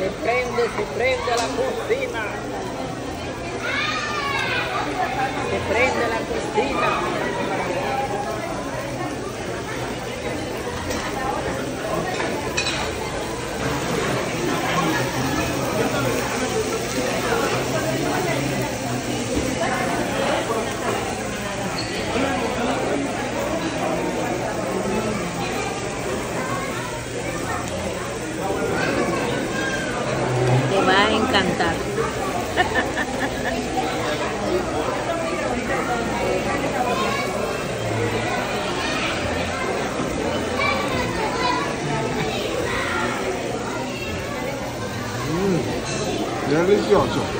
si prende, si prende la cortina. A encantar. Delicioso.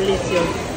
Delicioso.